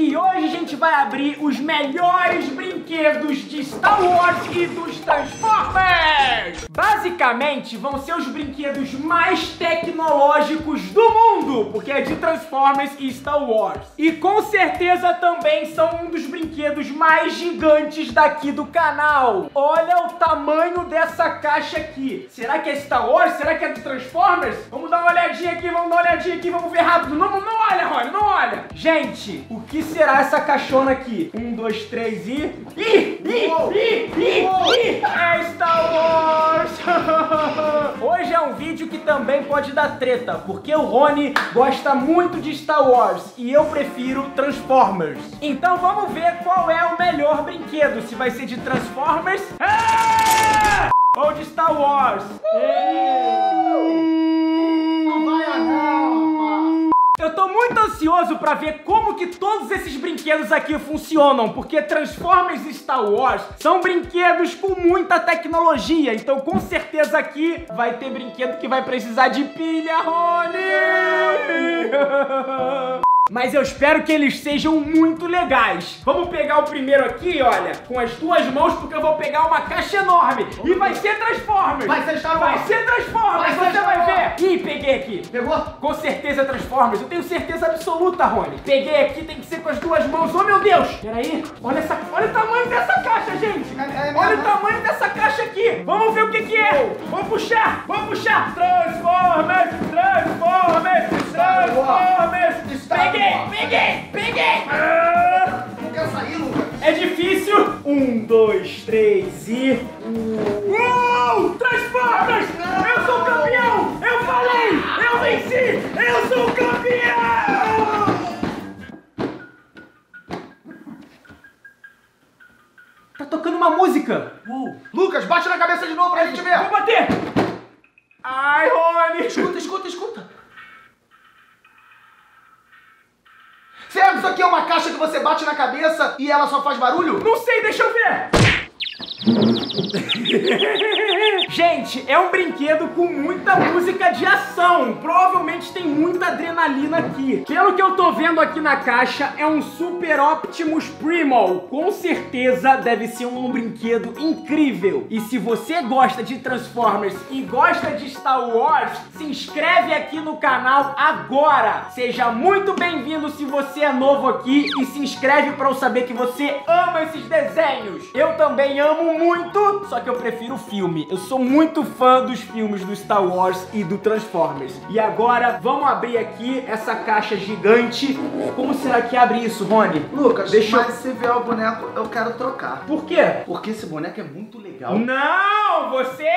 E hoje a gente vai abrir os melhores brinquedos de Star Wars e dos Transformers. Basicamente, vão ser os brinquedos mais tecnológicos do mundo, porque é de Transformers e Star Wars. E com certeza também são um dos brinquedos mais gigantes daqui do canal. Olha o tamanho dessa caixa aqui. Será que é Star Wars? Será que é do Transformers? Vamos dar uma olhadinha aqui, vamos dar uma olhadinha aqui, vamos ver rápido. Não, não olha, Rony, não olha. Gente, o que será essa caixona aqui? Um, dois, três e... Ih, ih, ih, ih, ih, é Star Wars! Hoje é um vídeo que também pode dar treta, porque o Rony gosta muito de Star Wars e eu prefiro Transformers. Então vamos ver qual é o melhor brinquedo, se vai ser de Transformers ah! ou de Star Wars. Não vai não, Eu tô muito ansioso pra ver como que todos esses brinquedos aqui funcionam, porque Transformers e Star Wars são brinquedos com muita tecnologia, então com certeza aqui vai ter brinquedo que vai precisar de pilha, Rony! Mas eu espero que eles sejam muito legais. Vamos pegar o primeiro aqui, olha, com as duas mãos, porque eu vou pegar uma caixa enorme. E vai ser Transformers. Vai ser Star Vai Wars. ser Transformers, Vai ser você vai ver. Ih, peguei aqui. Pegou? Com certeza Transformers, eu tenho certeza absoluta, Rony. Peguei aqui, tem que ser com as duas mãos. Oh, meu Deus! Peraí, olha, essa, olha o tamanho dessa caixa, gente. É- é olha o tamanho dessa caixa aqui. Vamos ver o que que é. Vamos puxar, vamos puxar. Transformers, Transformers. Transformers. Star Peguei, peguei, peguei. Ah, Não quer sair, Lucas? É difícil. Um, dois, três e... Uou! Transformers! Eu sou campeão! Eu falei! Eu venci! Eu sou campeão! Tá tocando uma música! Uou! Lucas, bate na cabeça de novo pra gente ver. Vou bater! Ai, Rony! Escuta, escuta, escuta. Será que isso aqui é uma caixa que você bate na cabeça e ela só faz barulho? Não sei, deixa eu ver! Gente, é um brinquedo com muita música de ação. Provavelmente tem muita adrenalina aqui. Pelo que eu tô vendo aqui na caixa, é um Super Optimus Primal. Com certeza deve ser um brinquedo incrível. E se você gosta de Transformers e gosta de Star Wars, se inscreve aqui no canal agora. Seja muito bem-vindo se você é novo aqui e se inscreve para eu saber que você ama esses desenhos. Eu também amo muito, só que eu prefiro filme. Eu sou muito fã dos filmes do Star Wars e do Transformers. E agora vamos abrir aqui essa caixa gigante. Como será que abre isso, Rony? Lucas, Deixa eu- mas se vier o boneco, eu quero trocar. Por quê? Porque esse boneco é muito legal. Não, você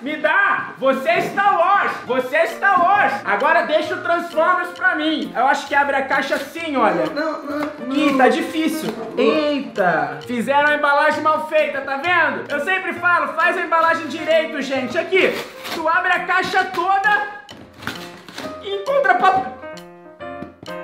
me dá. Você Star Wars. Você Star Wars. Agora deixa o Transformers pra mim. Eu acho que abre a caixa assim, olha. Não, não, não. Ih, tá difícil. Eita! Fizeram a embalagem mal feita, tá vendo? Eu sempre falo, faz a embalagem direito, gente. Aqui, tu abre a caixa toda encontra papel.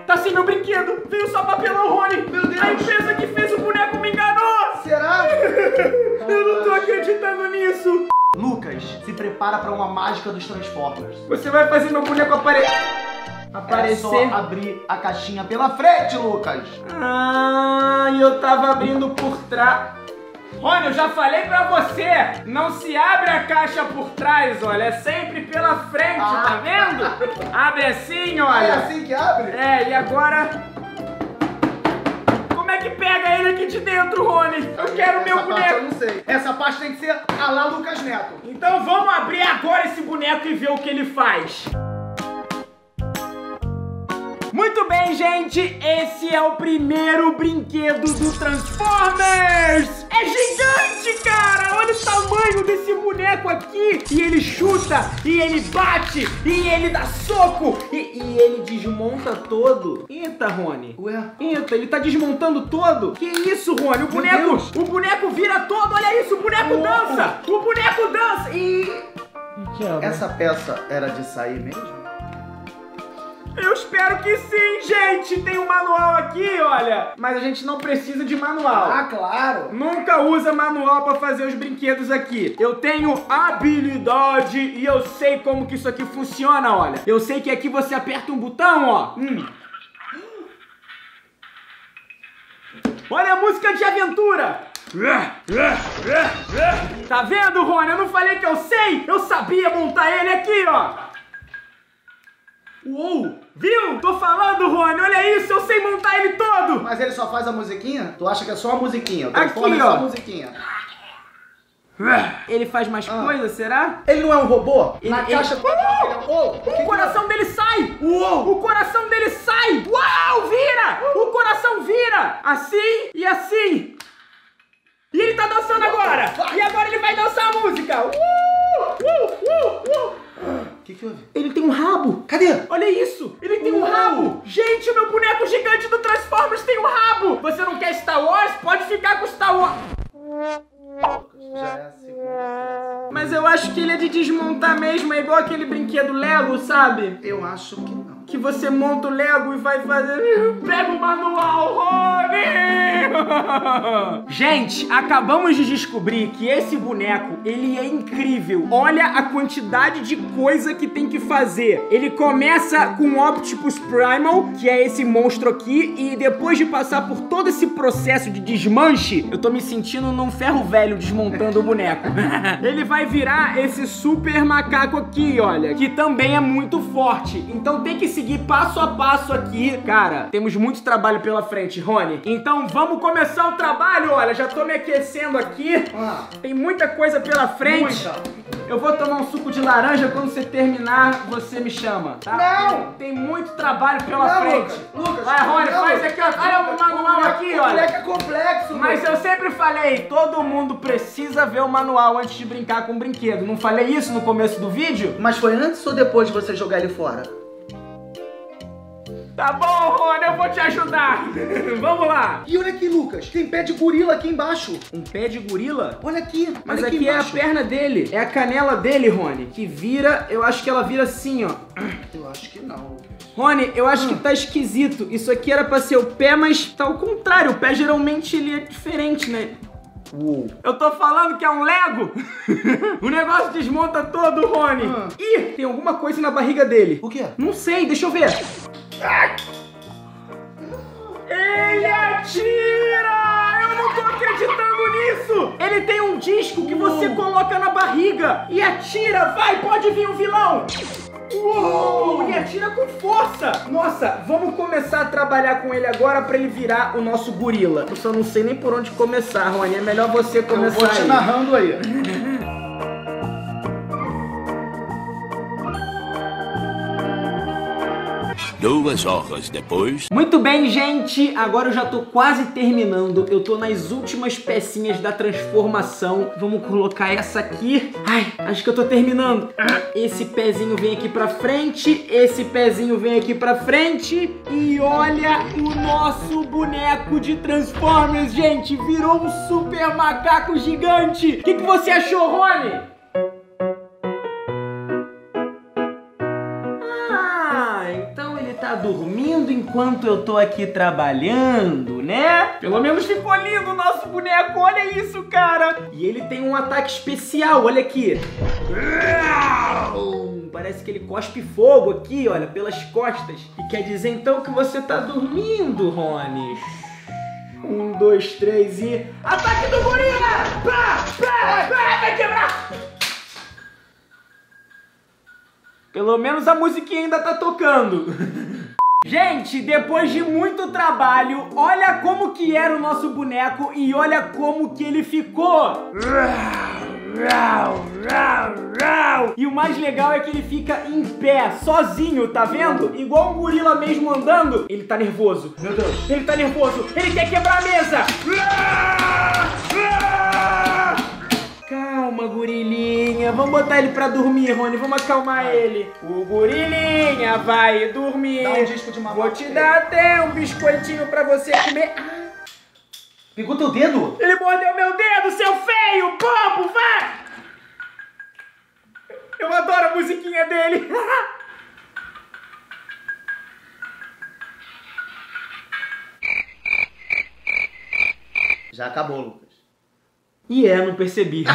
Tá sem meu brinquedo. Veio só papelão, Rony. Meu Deus. A empresa que fez o boneco me enganou. Será? Eu não tô acreditando nisso. Lucas, se prepara pra uma mágica dos Transformers. Você vai fazer meu boneco apare... É aparecer. só abrir a caixinha pela frente, Lucas. Ah, eu tava abrindo por trás. Rony, eu já falei pra você, não se abre a caixa por trás, olha, é sempre pela frente, tá vendo? Abre assim, É olha. assim que abre? É, e agora... Como é que pega ele aqui de dentro, Rony? Eu quero o meu Essa parte eu boneco. não sei. Essa parte tem que ser a lá Lucas Neto. Então vamos abrir agora esse boneco e ver o que ele faz. Muito bem, gente, esse é o primeiro brinquedo do Transformers! É gigante, cara! Olha o tamanho desse boneco aqui! E ele chuta, e ele bate, e ele dá soco, e, e ele desmonta todo. Eita, Rony! Ué? Eita, ele tá desmontando todo? Que isso, Rony? O boneco, o boneco vira todo, olha isso, o boneco Oh. dança! O boneco dança! E... Essa peça era de sair mesmo? Eu espero que sim, gente! Tem um manual aqui, olha! Mas a gente não precisa de manual. Ah, claro. Nunca usa manual pra fazer os brinquedos aqui. Eu tenho habilidade e eu sei como que isso aqui funciona, olha. Eu sei que aqui você aperta um botão, ó. Hum. Olha a música de aventura! Tá vendo, Rony? Eu não falei que eu sei! Eu sabia montar ele aqui, ó! Uou! Viu? Tô falando, Rony, olha isso, eu sei montar ele todo! Mas ele só faz a musiquinha? Tu acha que é só a musiquinha? Aqui, é ó. só a musiquinha. Ele faz mais Ah. coisa, será? Ele não é um robô? Ele- Na ele- caixa... Oh, o que O que coração dele sai! Uou! O coração dele sai! Uau! Vira! O coração vira! Assim e assim! E ele tá dançando agora! E agora ele vai dançar a música! Uh! Uh! Uh! Uh! Que que houve? Ele tem um rabo! Cadê? Olha isso! Ele tem um Uau. rabo! Gente, o meu boneco gigante do Transformers tem um rabo! Você não quer Star Wars? Pode ficar com Star Wars! Já é a segunda. Mas eu acho que ele é de desmontar mesmo, é igual aquele brinquedo Lego, sabe? Eu acho que não. Que você monta o Lego e vai fazer. Pega o manual, Rony! Gente, acabamos de descobrir que esse boneco ele é incrível. Olha a quantidade de coisa que tem que fazer. Ele começa com o Optimus Primal, que é esse monstro aqui, e depois de passar por todo esse processo de desmanche, eu tô me sentindo num ferro velho desmontando o boneco. ele vai virar esse super macaco aqui, olha, que também é muito forte. Então tem que seguir passo a passo aqui. Cara, temos muito trabalho pela frente, Rony. Então vamos começar o trabalho, olha, já tô me aquecendo aqui. Ah, Tem muita coisa pela frente. Muita. Eu vou tomar um suco de laranja quando você terminar, você me chama, tá? Não! Tem muito trabalho pela Não, frente. Lucas, Lucas, Vai, Rony, não. faz aqui, ó. Olha o manual aqui, O olha. moleque é complexo, Mas eu sempre falei, todo mundo precisa ver o manual antes de brincar com o brinquedo. Não falei isso no começo do vídeo? Mas foi antes ou depois de você jogar ele fora? Tá bom, Rony, eu vou te ajudar. Vamos lá. E olha aqui, Lucas. Tem pé de gorila aqui embaixo. Um pé de gorila? Olha aqui. Mas olha aqui é a perna dele, é a canela dele, Rony, que vira, eu acho que ela vira assim, ó. Eu acho que não. Rony, eu acho que tá esquisito. Isso aqui era pra ser o pé, mas tá ao contrário. O pé geralmente ele é diferente, né? Uou. Eu tô falando que é um Lego! o negócio desmonta todo, Rony! Ah. Ih, tem alguma coisa na barriga dele. O quê? Não sei, deixa eu ver. Ele atira! Eu não tô acreditando nisso! Ele tem um disco que você coloca na barriga e atira! Vai, pode vir o vilão! Uou! E atira com força! Nossa, vamos começar a trabalhar com ele agora pra ele virar o nosso gorila. Eu só não sei nem por onde começar, Rony. É melhor você Eu começar vou te aí. narrando aí. Duas horas depois. Muito bem, gente. Agora eu já tô quase terminando. Eu tô nas últimas pecinhas da transformação. Vamos colocar essa aqui. Ai, acho que eu tô terminando. Esse pezinho vem aqui pra frente. Esse pezinho vem aqui pra frente. E olha o nosso boneco de Transformers, gente. Virou um super macaco gigante. O que, que você achou, Rony? Dormindo enquanto eu tô aqui trabalhando, né? Pelo menos ficou lindo o nosso boneco, olha isso, cara! E ele tem um ataque especial, olha aqui. Parece que ele cospe fogo aqui, olha, pelas costas. E quer dizer então que você tá dormindo, Rony. Um, dois, três e. Ataque do gorila! Pá, pá, pá, vai quebrar! Pelo menos a musiquinha ainda tá tocando. Gente, depois de muito trabalho, olha como que era o nosso boneco e olha como que ele ficou. E o mais legal é que ele fica em pé, sozinho, tá vendo? Igual um gorila mesmo andando. Ele tá nervoso. Meu Deus. Ele tá nervoso. Ele quer quebrar a mesa. Calma, gorilinha. Vamos botar ele pra dormir, Rony. Vamos acalmar ele. O gorilinha vai dormir. Dá um disco de Vou te dar até um biscoitinho pra você comer. Ah, Pegou teu dedo? ele mordeu meu dedo, seu feio! Bobo, vai! Eu adoro a musiquinha dele. Já acabou, Lucas. E é, não percebi.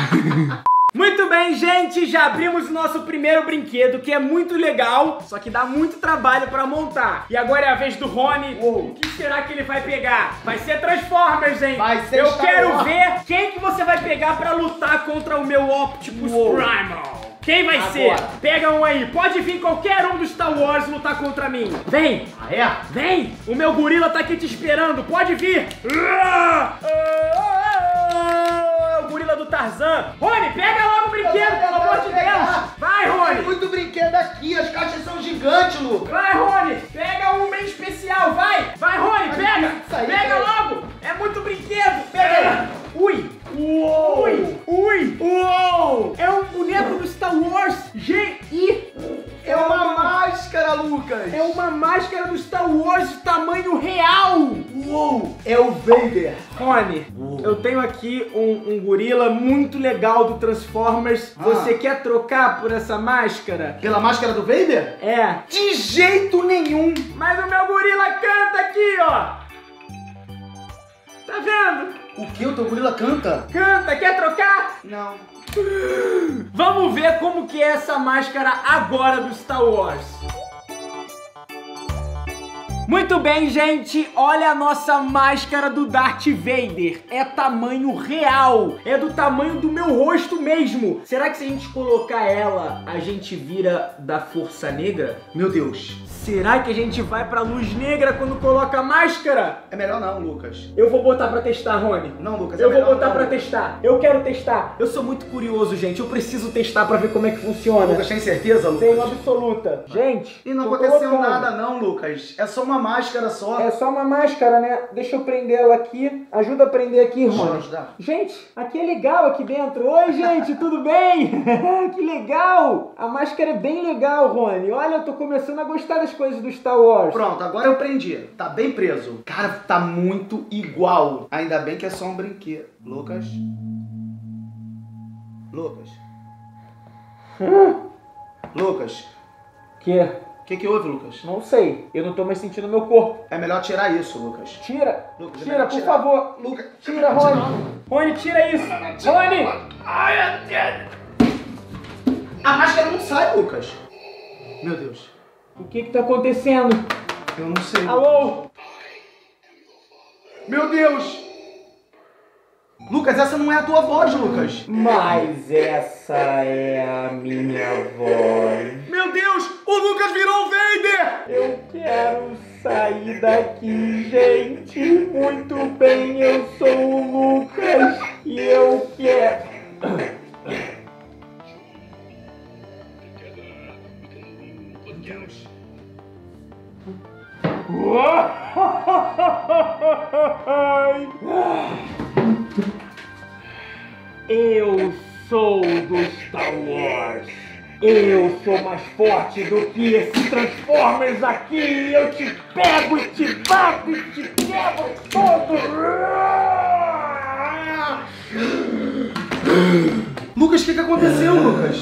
Muito bem, gente, já abrimos o nosso primeiro brinquedo, que é muito legal, só que dá muito trabalho pra montar. E agora é a vez do Rony. O que será que ele vai pegar? Vai ser Transformers, hein? Vai ser Eu quero Wars. ver quem que você vai pegar pra lutar contra o meu Optimus Uou. Primal. Quem vai Agora. ser? Pega um aí. Pode vir qualquer um do Star Wars lutar contra mim. Vem. Ah, é? Vem! O meu gorila tá aqui te esperando, pode vir! Ah! Ah! Do Tarzan! Rony, pega logo o brinquedo, pelo amor de Deus! Vai, Tem Rony! muito brinquedo aqui, as caixas são gigantes, Lucas. Vai, Rony! Pega um bem especial, vai! Vai, Rony, pega! Pega cara. logo! É muito brinquedo! Pega aí! Ui! Uou! Ui! Ui! Uou! É um boneco do Star Wars! GI! É uma máscara, Lucas. É uma máscara do Star Wars de tamanho real! Uou, é o Vader. Rony, eu tenho aqui um, um gorila muito legal do Transformers. Ah. Você quer trocar por essa máscara? Pela máscara do Vader? É. De jeito nenhum. Mas o meu gorila canta aqui, ó. Tá vendo? O que? O teu gorila canta? Canta, quer trocar? Não. Vamos ver como que é essa máscara agora do Star Wars. Muito bem, gente. Olha a nossa máscara do Darth Vader. É tamanho real. É do tamanho do meu rosto mesmo. Será que se a gente colocar ela, a gente vira da Força Negra? Meu Deus. Será que a gente vai pra luz negra quando coloca a máscara? É melhor não, Lucas. Eu vou botar pra testar, Rony. Não, Lucas, é Eu vou melhor botar não. pra testar. Eu quero testar. Eu sou muito curioso, gente. Eu preciso testar pra ver como é que funciona. Lucas, tem certeza, Lucas? Tenho absoluta. Gente, E não aconteceu colocando. nada não, Lucas. É só uma máscara só. É só uma máscara, né? Deixa eu prender ela aqui. Ajuda a prender aqui, Deixa eu Rony. ajudar. Gente, aqui é legal aqui dentro. Oi, gente, tudo bem? que legal! A máscara é bem legal, Rony. Olha, eu tô começando a gostar das coisas do Star Wars. Pronto, agora eu prendi. Tá bem preso. Cara, tá muito igual. Ainda bem que é só um brinquedo. Lucas. Lucas. Lucas. Que? O que, que houve, Lucas? Não sei. Eu não tô mais sentindo meu corpo. É melhor tirar isso, Lucas. Tira. Lucas, é Tira, por tirar. favor. Lucas. Tira, Rony. Rony, tira isso. Rony! A máscara não sai, Lucas. Meu Deus. O que que tá acontecendo? Eu não sei. Alô? Meu Deus. Lucas, essa não é a tua voz, Lucas. Mas essa é a minha voz. Meu Deus, o Lucas virou o Vader. Eu quero sair daqui, gente. Muito bem, eu sou o Lucas e eu quero. Eu sou do Star Wars. Eu sou mais forte do que esses Transformers aqui. Eu te pego e te bato e te quebro todo. Lucas, o que, que aconteceu, Lucas?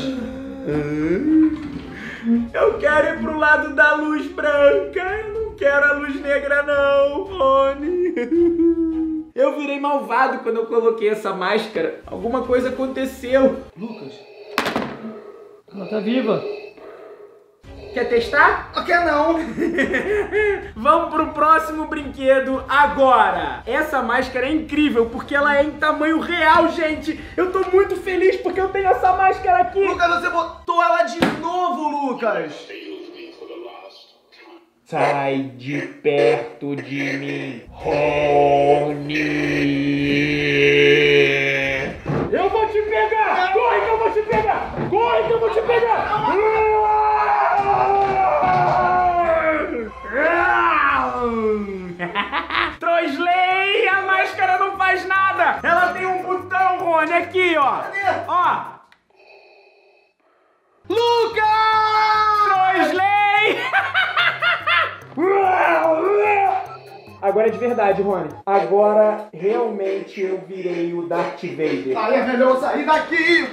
Eu quero ir pro lado da luz branca. Eu não quero a luz negra, não, Rony. Eu virei malvado quando eu coloquei essa máscara. Alguma coisa aconteceu. Lucas. Ela tá viva. Quer testar? Não quer não. Vamos pro próximo brinquedo agora. Essa máscara é incrível porque ela é em tamanho real, gente. Eu tô muito feliz porque eu tenho essa máscara aqui. Lucas, você botou ela de novo, Lucas. Sai de perto de mim, Rony. Eu vou te pegar! Corre que eu vou te pegar! Corre que eu vou te pegar! Trosley! A máscara não faz nada! Ela tem um botão, Rony, aqui, ó! Ó! Lucas! Trosley! Agora é de verdade, Rony. Agora realmente eu virei o Darth Vader. Melhor eu sair daqui.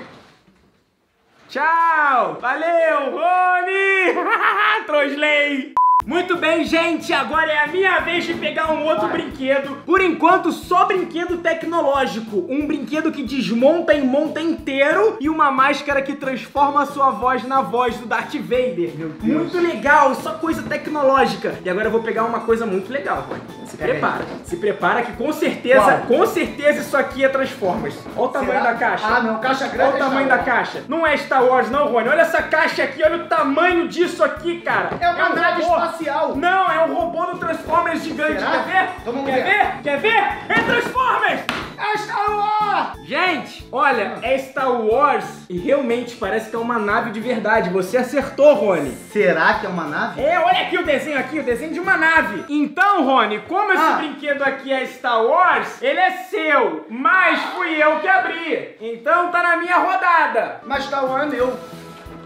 Tchau! Valeu, Rony! Trosley! Muito bem, gente, agora é a minha vez de pegar um outro brinquedo. Por enquanto, só brinquedo tecnológico. Um brinquedo que desmonta e monta inteiro e uma máscara que transforma a sua voz na voz do Darth Vader. Meu Deus. Muito legal, só coisa tecnológica. E agora eu vou pegar uma coisa muito legal, Rony. Se aí. prepara. Se prepara que com certeza, com certeza isso aqui é Transformers. Olha o tamanho Será? da caixa. Ah, não, caixa grande. Olha o é tamanho da caixa. Não é Star Wars, não, Rony. Olha essa caixa aqui, olha o tamanho disso aqui, cara. É uma um nave robô. Espacial. Não, é um robô do Transformers gigante. Será? Quer ver? Então vamos Quer ver. ver? Quer ver? É Transformers! É Star Wars! Gente, olha, é Star Wars e realmente parece que é uma nave de verdade. Você acertou, Rony. Será que é uma nave? É, olha aqui o desenho aqui, o desenho de uma nave. Então, Rony, como esse Ah. brinquedo aqui é Star Wars, ele é seu, mas fui eu que abri. Então tá na minha rodada. Mas Star Wars é meu.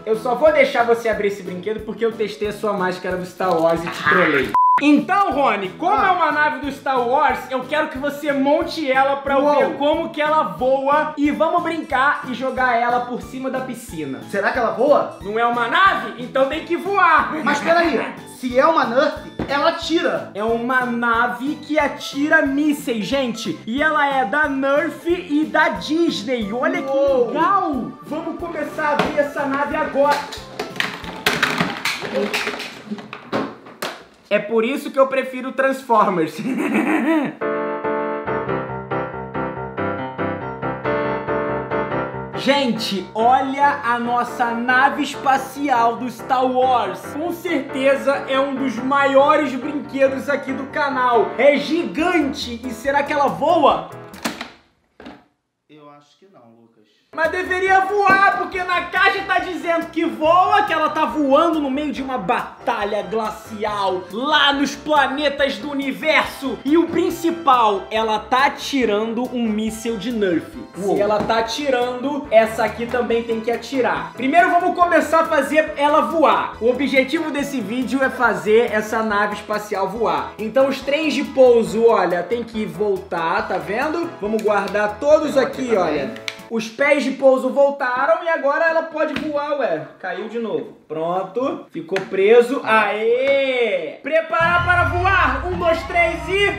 Eu só vou deixar você abrir esse brinquedo porque eu testei a sua máscara do Star Wars e te trolei. Então, Rony, como Ah. é uma nave do Star Wars, eu quero que você monte ela pra Uou. ver como que ela voa e vamos brincar e jogar ela por cima da piscina. Será que ela voa? Não é uma nave? Então tem que voar. Mas peraí, se é uma Nerf, ela atira. É uma nave que atira mísseis, gente. E ela é da Nerf e da Disney. Olha Uou. que legal! Vamos começar a abrir essa nave agora. É por isso que eu prefiro Transformers. Gente, olha a nossa nave espacial do Star Wars. Com certeza é um dos maiores brinquedos aqui do canal. É gigante. E será que ela voa? Eu acho que não, Lucas. Mas deveria voar, porque na caixa tá dizendo que voa, que ela tá voando no meio de uma batalha glacial lá nos planetas do universo. E o principal, ela tá atirando um míssil de Nerf. Uou. Se ela tá atirando, essa aqui também tem que atirar. Primeiro vamos começar a fazer ela voar. O objetivo desse vídeo é fazer essa nave espacial voar. Então os trens de pouso, olha, tem que voltar, tá vendo? Vamos guardar todos aqui, olha. Os pés de pouso voltaram e agora ela pode voar, ué. Caiu de novo. Pronto. Ficou preso. Aê! Preparar para voar. Um, dois, três e...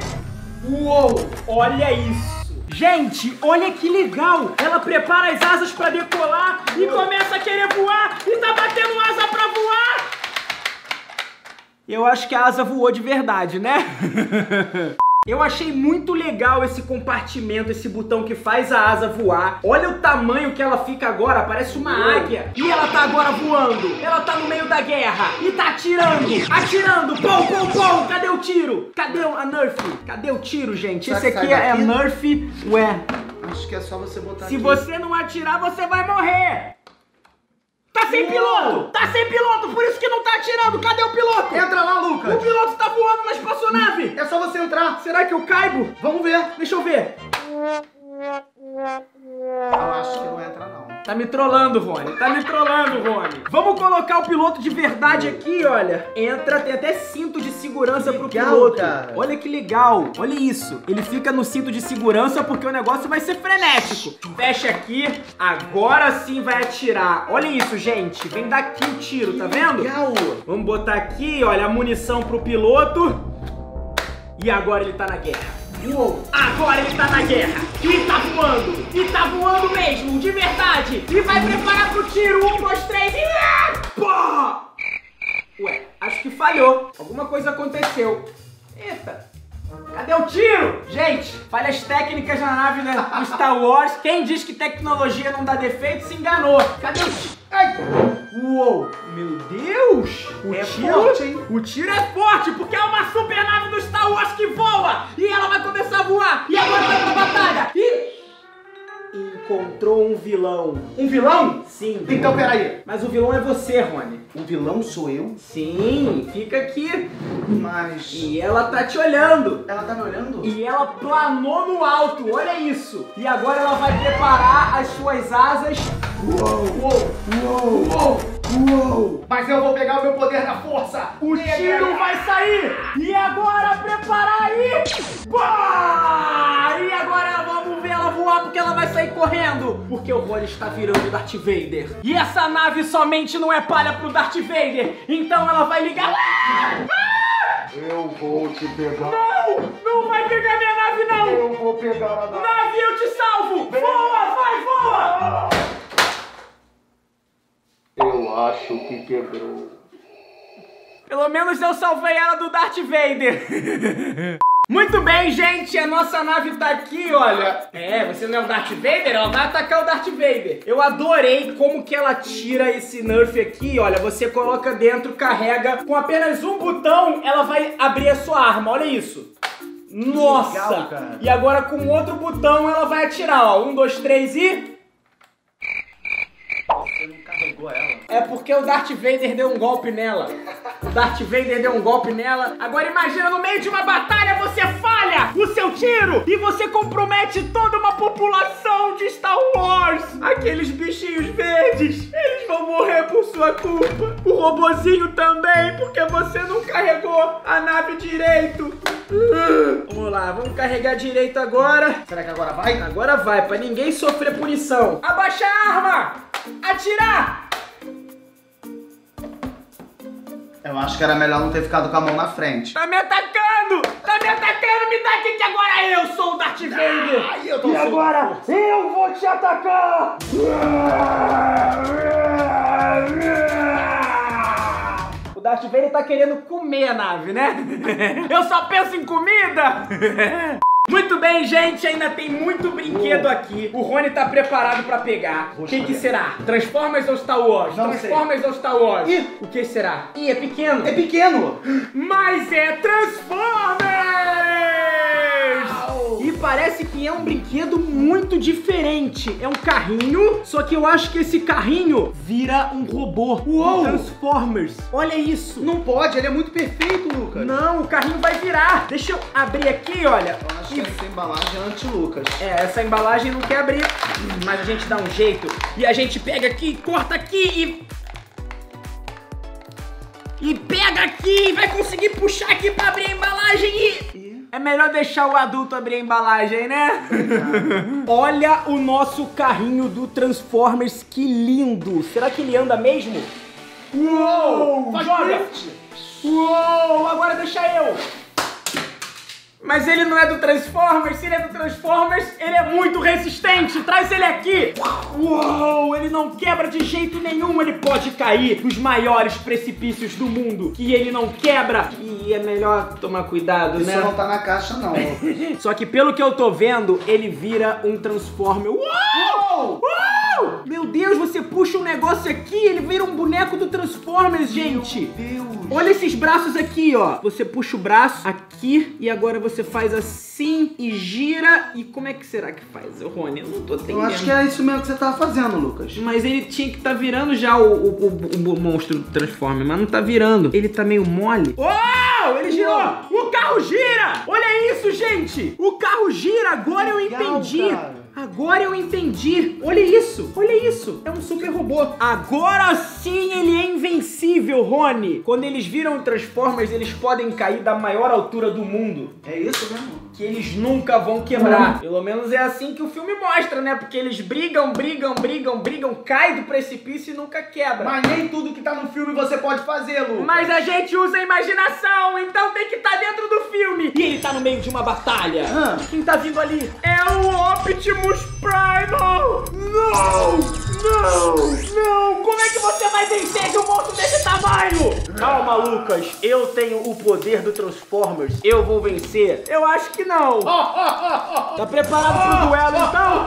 Uou! Olha isso. Gente, olha que legal! Ela prepara as asas para decolar e começa a querer voar e tá batendo asa para voar! Eu acho que a asa voou de verdade, né? Eu achei muito legal esse compartimento, esse botão que faz a asa voar. Olha o tamanho que ela fica agora, parece uma águia. E ela tá agora voando. Ela tá no meio da guerra e tá atirando, atirando. Pum, pum, pum. Cadê o tiro? Cadê a Nerf? Cadê o tiro, gente? Será esse aqui é? Nerf. Ué, Acho que é só você botar se aqui. você não atirar, você vai morrer. Tá sem piloto! Tá sem piloto, por isso que não tá atirando. Cadê o piloto? Entra lá, O Lucas. piloto tá voando na espaçonave. É só você entrar. Será que eu caibo? Vamos ver. Deixa eu ver. Eu acho que não entra, não. Tá me trollando, Rony. Tá me trollando, Rony. Vamos colocar o piloto de verdade aqui, olha. Entra, tem até cinto de segurança pro Legal, piloto. cara. Olha que legal. Olha isso. Ele fica no cinto de segurança porque o negócio vai ser frenético. Fecha aqui. Agora sim vai atirar. Olha isso, gente. Vem daqui o tiro, tá vendo? Legal. Vamos botar aqui, olha, a munição pro piloto. E agora ele tá na guerra. Uou. Agora ele tá na guerra. E tá voando. E tá voando mesmo, de verdade. E vai preparar pro tiro. Um, dois, três e... Ah! Pô! Ué, acho que falhou. Alguma coisa aconteceu. Eita. Cadê o tiro? Gente, falhas técnicas na nave né, do Star Wars. Quem diz que tecnologia não dá defeito se enganou. Cadê o tiro? Ai! Uou! Meu Deus! O É tiro, forte, hein? O tiro é forte porque é uma super nave do Star Wars que voa! E ela vai começar a voar! E agora vai pra batalha! E. Encontrou um vilão. Um vilão? Sim. Então, peraí. Mas o vilão é você, Rony. O vilão sou eu? Sim, fica aqui. Mas... E ela tá te olhando. Ela tá me olhando? E ela planou no alto, olha isso. E agora ela vai preparar as suas asas. Uou, uou, uou, uou, uou. Mas eu vou pegar o meu poder da força. O tiro vai sair! E agora preparar aí! E agora vamos voar porque ela vai sair correndo! Porque o Rony está virando Darth Vader. E essa nave somente não é palha pro Darth Vader! Então ela vai ligar. Ah! Ah! Eu vou te pegar. Não! Não vai pegar minha nave, não! Eu vou pegar a nave. Nave, eu te salvo! Voa, vai, voa! Eu acho que quebrou. Pelo menos eu salvei ela do Darth Vader. Muito bem, gente, a nossa nave tá aqui, olha. É, você não é o Darth Vader? Ela vai atacar o Darth Vader. Eu adorei como que ela tira esse Nerf aqui, olha. Você coloca dentro, carrega. Com apenas um botão, ela vai abrir a sua arma, olha isso. Nossa! legal. E agora com outro botão ela vai atirar, ó. Um, dois, três e... Ela. É porque o Darth Vader deu um golpe nela. O Darth Vader deu um golpe nela. Agora imagina no meio de uma batalha você falha o seu tiro e você compromete toda uma população de Star Wars. Aqueles bichinhos verdes, eles vão morrer por sua culpa. O robozinho também, porque você não carregou a nave direito. Uh, Vamos lá, vamos carregar direito agora. Será que agora vai? Agora vai, pra ninguém sofrer punição. Abaixa a arma! Atirar! Eu acho que era melhor não ter ficado com a mão na frente. Tá me atacando! Tá me atacando! Me dá aqui que agora eu sou o Darth Vader! Ai, eu tô e agora eu vou te atacar! O Darth Vader tá querendo comer a nave, né? Eu só penso em comida! Muito bem, gente, ainda tem muito brinquedo aqui. O Rony tá preparado pra pegar. O que, que será? Transformers ou Star Wars? Não sei. Transformers ou Star Wars? Ih. O que será? Ih, é pequeno. É pequeno. Mas é Transformers! E parece que é um brinquedo muito diferente. É um carrinho, só que eu acho que esse carrinho vira um robô. Uou! Transformers. Olha isso. Não pode, ele é muito perfeito, Lucas. Não, o carrinho vai virar. Deixa eu abrir aqui, olha. Eu acho que essa embalagem é anti-Lucas. É, essa embalagem não quer abrir, mas a gente dá um jeito. E a gente pega aqui, corta aqui e... E pega aqui, vai conseguir puxar aqui pra abrir a embalagem e... É melhor deixar o adulto abrir a embalagem, né? Olha o nosso carrinho do Transformers, que lindo! Será que ele anda mesmo? Uou! Faz Joga! Uou! Agora deixa eu! Mas ele não é do Transformers, se ele é do Transformers, ele é muito resistente. Traz ele aqui. Uou, ele não quebra de jeito nenhum. Ele pode cair nos maiores precipícios do mundo, que ele não quebra. E é melhor tomar cuidado, Isso né? não tá na caixa, não. Só que pelo que eu tô vendo, ele vira um Transformer. Uou! Uou! Meu Deus, você puxa um negócio aqui, ele vira um boneco do Transformers, gente. Deus. Olha esses braços aqui, ó. Você puxa o braço aqui e agora você faz assim e gira. E como é que será que faz, Rony? Eu não tô entendendo. Eu acho que é isso mesmo que você tava fazendo, Lucas. Mas ele tinha que tá virando já o, o, o- o monstro do Transformer, mas não tá virando. Ele tá meio mole. Uau! Ele girou! O carro gira! Olha isso, gente! O carro gira! Agora eu entendi! Agora eu entendi! Olha isso! Olha isso! É um super robô! Agora sim ele é invencível, Rony! Quando eles viram o Transformers, eles podem cair da maior altura do mundo É isso mesmo? que eles nunca vão quebrar. Pelo menos é assim que o filme mostra, né? Porque eles brigam, brigam, brigam, brigam, caem do precipício e nunca quebra. Mas nem tudo que tá no filme você pode Lucas. Mas a gente usa a imaginação, então tem que estar dentro do filme. E ele tá no meio de uma batalha. Ah. Quem tá vindo ali é o Optimus Primal. Não, não, não. Como é que você vai vencer de um monstro desse tamanho? Calma, Lucas. Eu tenho o poder do Transformers. Eu vou vencer. Eu acho que não. Tá preparado pro duelo, então?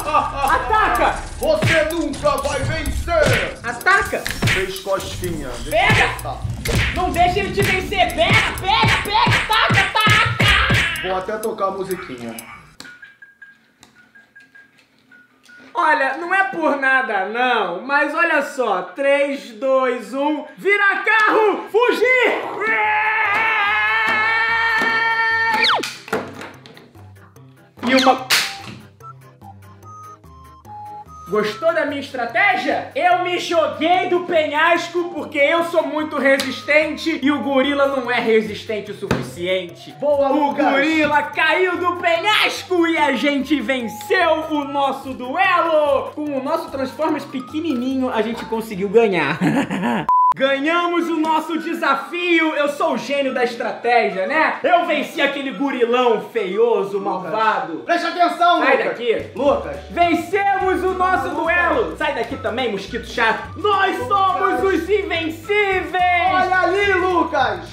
Ataca! Você nunca vai vencer! Ataca! Fez costinha. Pega! Não deixa ele te vencer! Pega, pega, pega! Taca, taca! Vou até tocar a musiquinha. Olha, não é por nada não, mas olha só. 3, 2, 1, vira carro! Fugir! E uma... Gostou da minha estratégia? Eu me joguei do penhasco porque eu sou muito resistente e o gorila não é resistente o suficiente. Boa, O Lucas. gorila caiu do penhasco e a gente venceu o nosso duelo. Com o nosso Transformers pequenininho, a gente conseguiu ganhar. Ganhamos o nosso desafio! Eu sou o gênio da estratégia, né? Eu venci aquele gurilão feioso, malvado. Preste atenção, Sai Lucas. daqui. Lucas. Vencemos o nosso Lucas. duelo! Sai daqui também, mosquito chato! Nós somos os invencíveis! Olha ali, Lucas.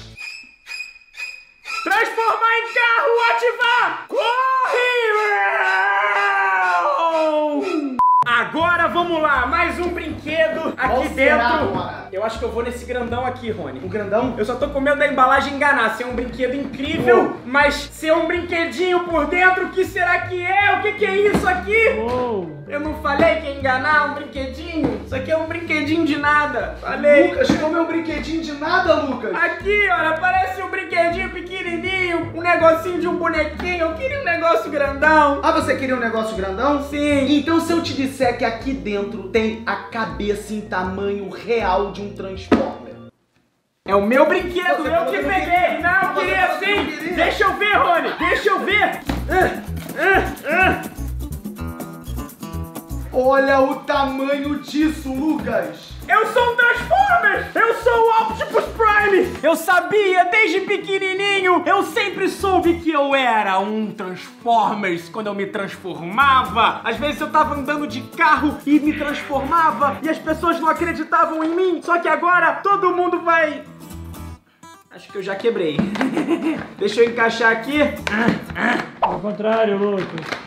Transformar em carro, ativar! Corre! Agora vamos lá, mais um brinquedo aqui dentro. Eu acho que eu vou nesse grandão aqui, Rony. O grandão? Eu só tô com medo da embalagem enganar, ser um brinquedo incrível, mas ser um brinquedinho por dentro, o que será que é? O que, que é isso aqui? Eu não falei que ia enganar um brinquedinho? Isso aqui é um brinquedinho de nada. Falei. Lucas, como é um brinquedinho de nada, Lucas. Aqui, olha, parece um brinquedinho pequenininho, um negocinho de um bonequinho. Eu queria um negócio grandão. Ah, você queria um negócio grandão? Sim. Então se eu te disser que aqui dentro tem a cabeça em tamanho real de um Transformer. É o meu brinquedo, Você eu que peguei. queria. Não, eu queria falou que não sim. queria. Deixa eu ver, Rony. Deixa eu ver. Olha o tamanho disso, Lucas. Eu sou um Transformers! Eu sou o Optimus Prime! Eu sabia desde pequenininho! Eu sempre soube que eu era um Transformers quando eu me transformava! Às vezes eu tava andando de carro e me transformava e as pessoas não acreditavam em mim! Só que agora todo mundo vai. Acho que eu já quebrei. Deixa eu encaixar aqui. Ao contrário, Lucas.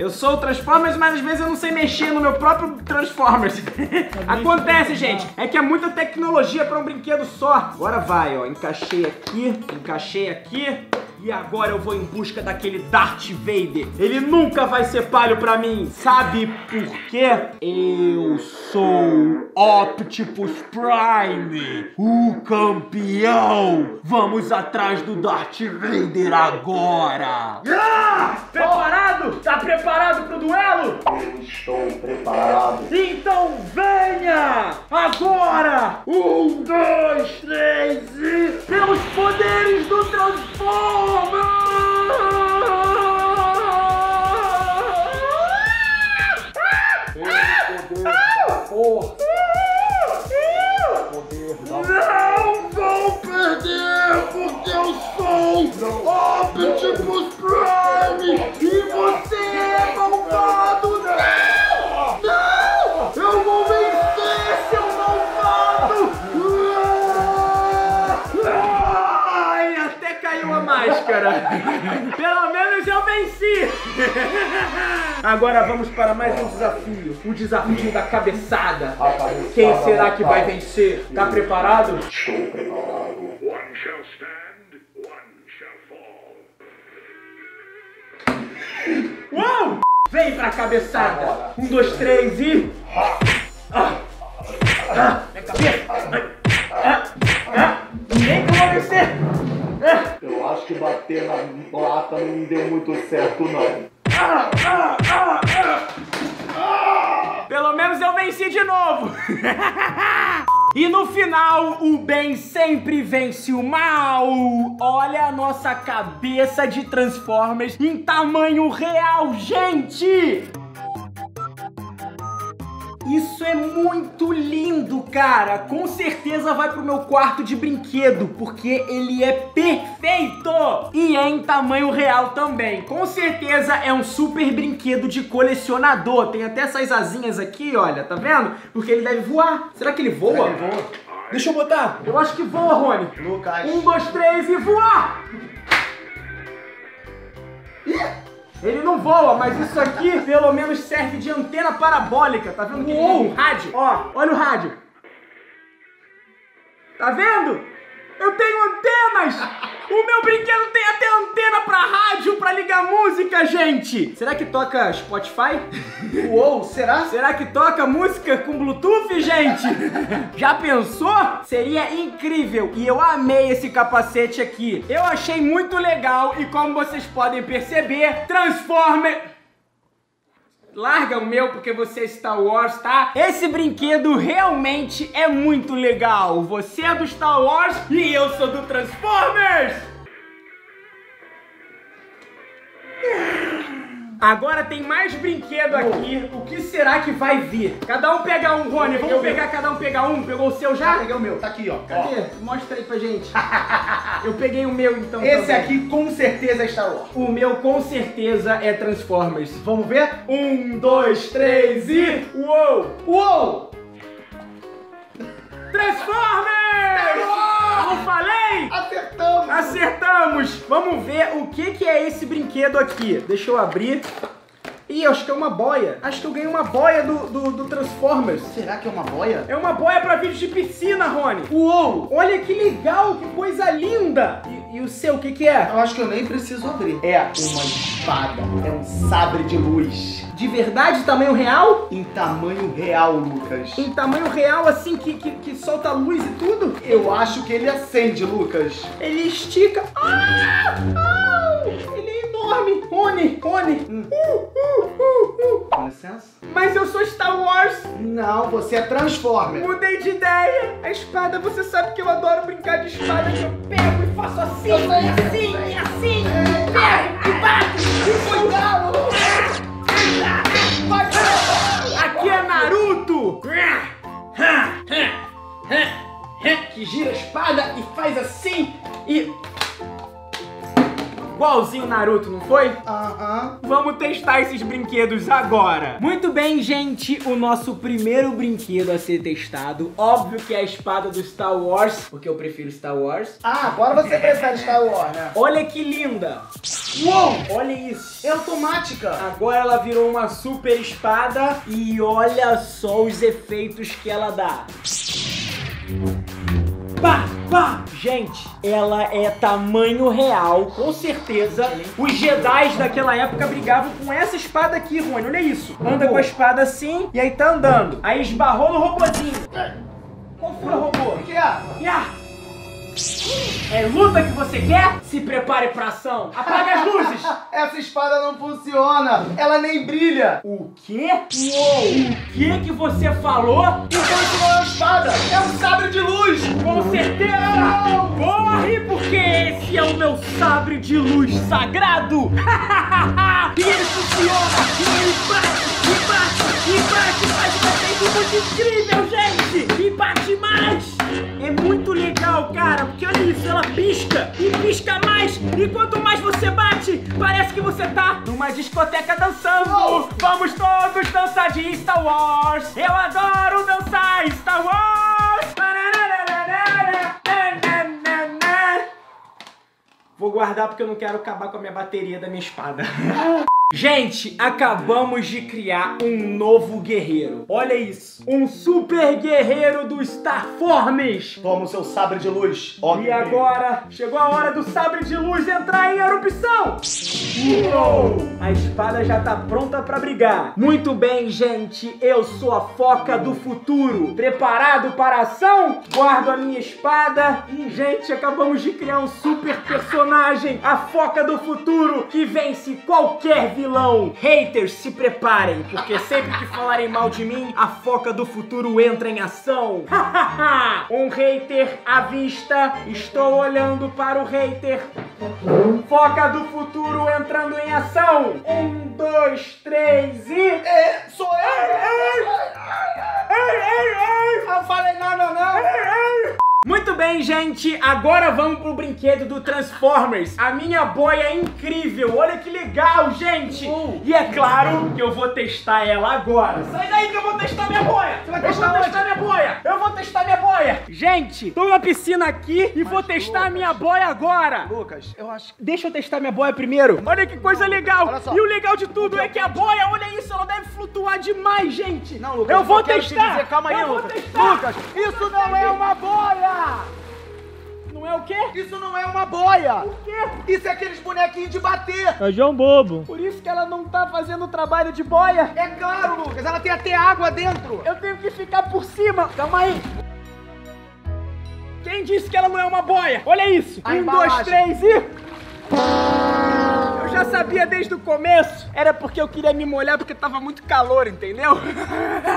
Eu sou o Transformers, mas às vezes eu não sei mexer no meu próprio Transformers. Acontece, gente. É que é muita tecnologia para um brinquedo só. Agora vai, ó. Encaixei aqui, encaixei aqui. E agora eu vou em busca daquele Darth Vader. Ele nunca vai ser palho pra mim. Sabe por quê? Eu sou Optimus Prime, o campeão. Vamos atrás do Darth Vader agora. Ah! Preparado? Tá preparado pro duelo? Estou preparado. Então venha! Agora! Um, dois, três e. Pelos poderes do Transformer! Agora vamos para mais um desafio. O desafio da cabeçada. Quem será que vai vencer? Tá preparado? One shall stand, one shall fall. Uau! Vem pra cabeçada! Um, dois, três e. Ah! Ah! Minha cabeça! Ah! Ah! Ninguém que eu vou vencer! Ah! Eu acho que bater na lata não deu muito certo, não. Pelo menos eu venci de novo! E no final, o bem sempre vence o mal! Olha a nossa cabeça de Transformers em tamanho real, gente! Isso é muito lindo, cara! Com certeza vai pro meu quarto de brinquedo, porque ele é perfeito! E é em tamanho real também. Com certeza é um super brinquedo de colecionador. Tem até essas asinhas aqui, olha, tá vendo? Porque ele deve voar. Será que ele voa? Ele voa. Deixa eu botar. Eu acho que voa, Rony. Lucas. Um, dois, três e voar! Ele não voa, mas isso aqui pelo menos serve de antena parabólica. Tá vendo um rádio? Ó, olha o rádio. Tá vendo? Eu tenho antenas! O meu brinquedo tem até antena pra rádio pra ligar música, gente! Será que toca Spotify? Uou, será? Será que toca música com Bluetooth, gente? Já pensou? Seria incrível e eu amei esse capacete aqui. Eu achei muito legal e como vocês podem perceber, Transformer... Larga o meu porque você é Star Wars, tá? Esse brinquedo realmente é muito legal. Você é do Star Wars e eu sou do Transformers! Agora tem mais brinquedo aqui. O que será que vai vir? Cada um pega um, Rony. Vamos Eu- pegar cada um pegar um. Pegou o seu Já já? peguei o meu, tá aqui, ó. Cadê? Mostra aí pra gente. Eu peguei o meu então. Esse também. aqui com certeza é Star Wars. O meu com certeza é Transformers. Vamos ver? Um, dois, três e. Uou! Uou! Transformers! Não falei? Acertamos! Acertamos! Vamos ver o que, que é esse brinquedo aqui. Deixa eu abrir. Ih, acho que é uma boia. Acho que eu ganhei uma boia do, do, do Transformers. Será que é uma boia? É uma boia pra vídeo de piscina, Rony. Uou! Olha que legal, que coisa linda. E, e o seu, o que, que é? Eu acho que eu nem preciso abrir. É uma espada. É um sabre de luz. De verdade, tamanho real? Em tamanho real, Lucas. Em tamanho real, assim, que, que, que solta luz e tudo? Eu acho que ele acende, Lucas. Ele estica. Ah! Ah! Ele enorme. Rony, Rony. Hum. Uh, uh, uh, uh. Com licença. Mas eu sou Star Wars. Não, você é Transformer. Mudei de ideia. A espada, você sabe que eu adoro brincar de espada. Que eu pego e faço assim, e assim, e assim. Pego e bato. E cuidado. Aqui é Naruto. Que gira a espada e faz assim e... Igualzinho Naruto, não foi? Aham. Vamos testar esses brinquedos agora. Muito bem, gente. O nosso primeiro brinquedo a ser testado. Óbvio que é a espada do Star Wars, porque eu prefiro Star Wars. Ah, agora você prefere Star Wars, né? Olha que linda. Uou! Olha isso. É automática. Agora ela virou uma super espada e olha só os efeitos que ela dá. Pá, pá! Gente, ela é tamanho real, com certeza. Os Jedi daquela época brigavam com essa espada aqui, Rony. Olha isso. Anda com a espada assim e aí tá andando. Aí esbarrou no robozinho. Qual foi o robô? O que é? É luta que você quer? Se prepare pra ação. Apaga as luzes. Essa espada não funciona. Ela nem brilha. O quê? Uou! O que que você falou? Então isso não é uma espada. Certeza! Corre, porque esse é o meu sabre de luz sagrado! e ele funciona! E ele bate, e bate, e bate, faz um efeito muito incrível, gente! E bate mais! É muito legal, cara, porque olha isso, ela pisca e pisca mais! E quanto mais você bate, parece que você tá numa discoteca dançando! Vamos todos dançar de Star Wars! Eu adoro dançar Star Wars! Vou guardar porque eu não quero acabar com a minha bateria da minha espada. Gente, acabamos de criar um novo guerreiro. Olha isso. Um super guerreiro do Starformes. Toma o seu sabre de luz. Ó, E agora chegou a hora do sabre de luz entrar em erupção. Uou! A espada já tá pronta pra brigar. Muito bem, gente. Eu sou a foca do futuro. Preparado para a ação? Guardo a minha espada. E, gente, acabamos de criar um super personagem. A foca do futuro que vence qualquer vilão. Haters, se preparem, porque sempre que falarem mal de mim, a foca do futuro entra em ação. um hater à vista. Estou olhando para o hater. Foca do futuro entrando em ação. Um, dois, três e. É, sou eu. Ei, ei, ei! Eu falei não, não, não. Muito bem, gente. Agora vamos pro brinquedo do Transformers. A minha boia é incrível. Olha que legal, gente. E é claro que eu vou testar ela agora. Sai daí que eu vou testar minha boia. Você vai testar eu vou testar minha boia. Eu vou testar minha boia. Gente, tô na piscina aqui e vou testar a minha boia agora. Lucas, eu acho que... Deixa eu testar minha boia primeiro. Olha que coisa legal. E o legal de tudo é que a boia, olha isso, ela deve flutuar demais, gente. Não, Lucas, eu vou quero te testar. dizer, calma aí, eu vou Lucas. testar. Lucas, isso não é uma boia. Não é o quê? Isso não é uma boia. O quê? Isso é aqueles bonequinhos de bater. É João Bobo. Por isso que ela não tá fazendo o trabalho de boia. É claro, Lucas. Ela tem até água dentro. Eu tenho que ficar por cima. Calma aí. Quem disse que ela não é uma boia? Olha isso. A um, embalagem. dois, três e... Eu já sabia desde o começo. Era porque eu queria me molhar porque tava muito calor, entendeu?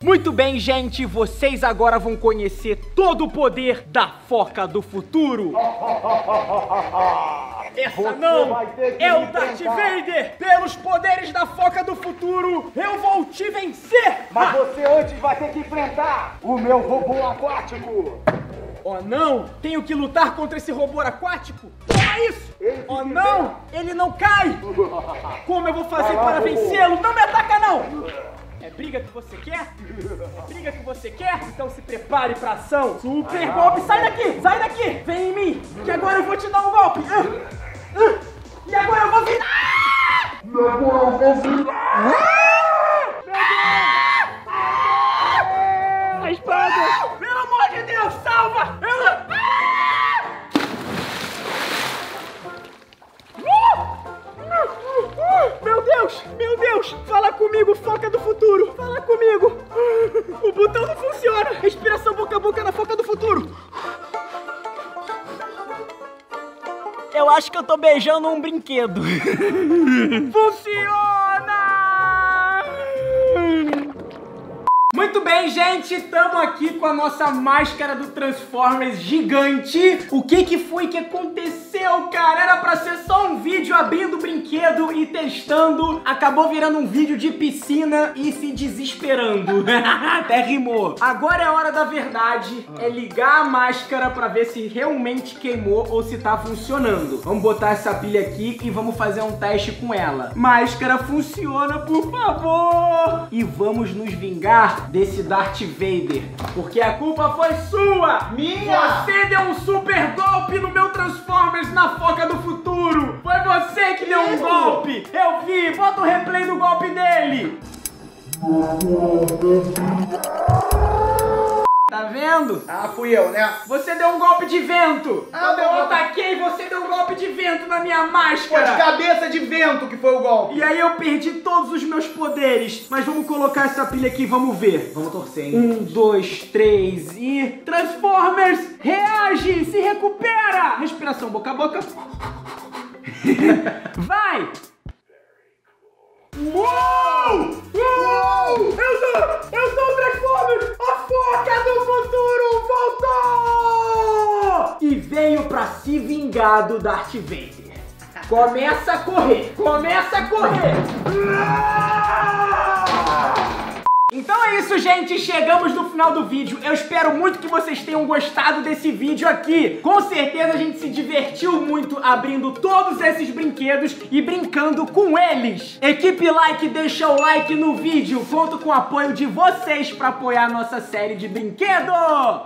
Muito bem, gente, vocês agora vão conhecer todo o poder da foca do futuro. Essa não! Eu, me Darth. Vader, pelos poderes da foca do futuro, eu vou te vencer! Mas você antes vai ter que enfrentar o meu robô aquático. Oh não! Tenho que lutar contra esse robô aquático? Toma isso! Ele Oh não! Ele não cai! Como eu vou fazer lá, para vencê-lo? Não me ataca não! É briga que você quer? É briga que você quer? Então se prepare pra ação! Super golpe! Sai daqui! Sai daqui! Vem em mim! Que agora eu vou te dar um golpe! Ah, ah, E agora eu vou virar! Deus, meu Deus! Fala comigo, foca do futuro! Fala comigo! O botão não funciona! Respiração boca a boca na foca do futuro! Eu acho que eu tô beijando um brinquedo. Funciona! Muito bem, gente, estamos aqui com a nossa máscara do Transformers gigante. O que que foi que aconteceu, cara? Era pra ser só um vídeo abrindo o brinquedo e testando. Acabou virando um vídeo de piscina e se desesperando. Até rimou. Agora é a hora da verdade. É ligar a máscara pra ver se realmente queimou ou se tá funcionando. Vamos botar essa pilha aqui e vamos fazer um teste com ela. Máscara funciona, por favor! E vamos nos vingar desse Darth Vader. Porque a culpa foi sua! Minha! Você deu um super golpe no meu Transformers na foca do futuro! Foi você que deu um golpe! Eu vi! Bota o replay do golpe dele! Tá vendo? Ah, fui eu, né? Você deu um golpe de vento! Ah, Quando eu ataquei, você deu um golpe de vento na minha Foi de máscara! cabeça de vento que foi o golpe. E aí eu perdi todos os meus poderes. Mas vamos colocar essa pilha aqui, vamos ver. Vamos torcer, hein? Um, dois, três e. Transformers! Reage! Se recupera! Respiração boca a boca. Vai! Uou! Se vingar do Darth Vader. Começa a correr! Começa a correr! Então é isso, gente. Chegamos no final do vídeo. Eu espero muito que vocês tenham gostado desse vídeo aqui. Com certeza a gente se divertiu muito abrindo todos esses brinquedos e brincando com eles. Equipe Like, deixa o like no vídeo. Conto com o apoio de vocês para apoiar a nossa série de brinquedo.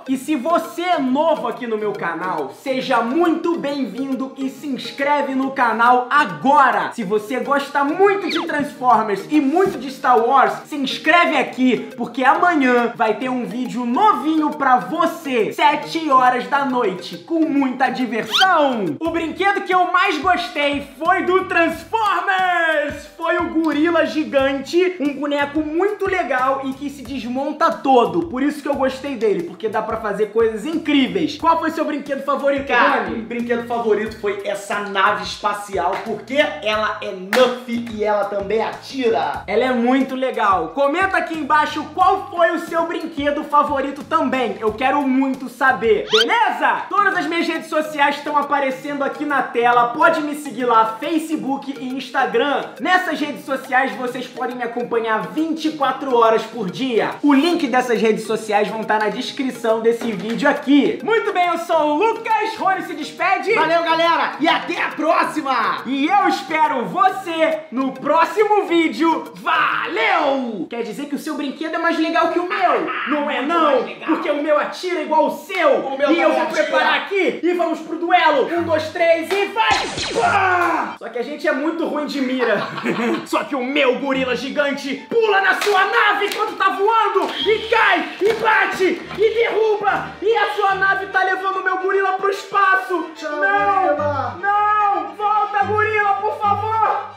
E se você é novo aqui no meu canal, seja muito bem-vindo e se inscreve no canal agora. Se você gosta muito de Transformers e muito de Star Wars, se inscreve aqui porque amanhã vai ter um vídeo novinho pra você, 7 horas da noite, com muita diversão. O brinquedo que eu mais gostei foi do Transformers. Foi o gorila gigante, um boneco muito legal e que se desmonta todo. Por isso que eu gostei dele, porque dá pra fazer coisas incríveis. Qual foi seu brinquedo favorito, Cara, o brinquedo favorito foi essa nave espacial, porque ela é Nuff e ela também atira. Ela é muito legal. Comenta aqui embaixo qual foi o seu brinquedo favorito também. Eu quero muito saber, beleza? Todas as minhas redes sociais estão aparecendo aqui na tela. Pode me seguir lá, Facebook e Instagram. Nessas redes sociais vocês podem me acompanhar 24 horas por dia. O link dessas redes sociais vão estar na descrição desse vídeo aqui. Muito bem, eu sou o Lucas. Rony se despede. Valeu, galera, e até a próxima! E eu espero você no próximo vídeo. Valeu! Quer dizer que o seu brinquedo é mais legal que o meu? Não é não, porque o meu atira igual o seu. O meu e eu vou atira. preparar aqui e vamos pro duelo. Um, dois, três e vai! Pá! Só que a gente é muito ruim de mira. Só que o meu gorila gigante pula na sua nave quando tá voando e cai e bate e derruba e a sua nave tá levando o meu gorila pro espaço. Tchau, não! gorila. Não! Volta, gorila, por favor!